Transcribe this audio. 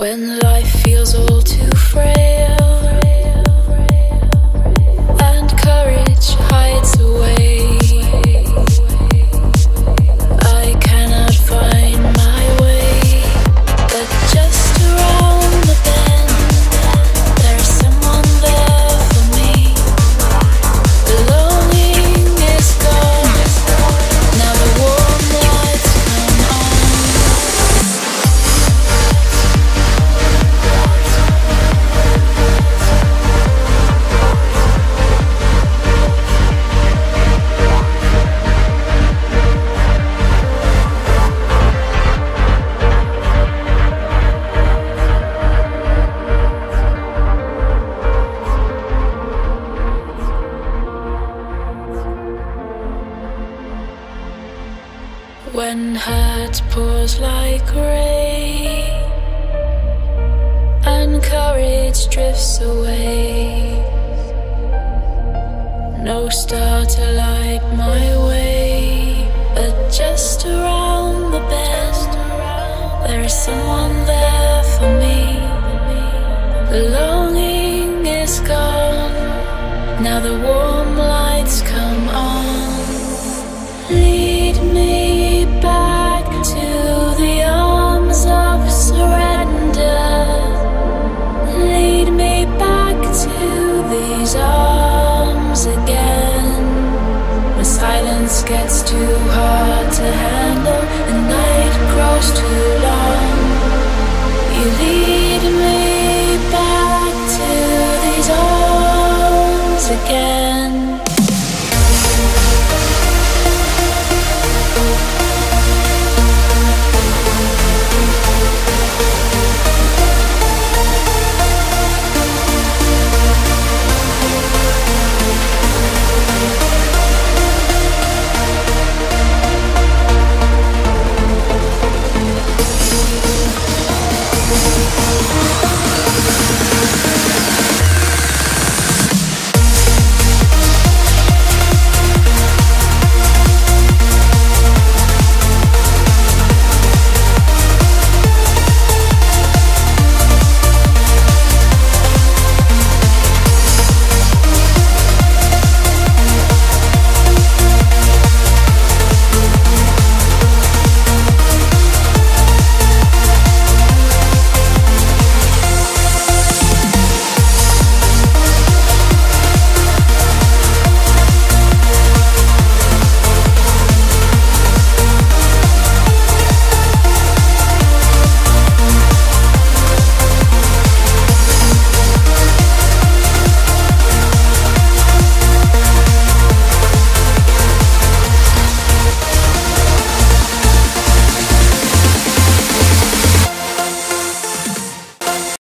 When the When hurt pours like rain and courage drifts away, no star to light my way, but just around the bend, there is someone there for me. The longing is gone, now the war. gets too hard to handle, and night grows too long.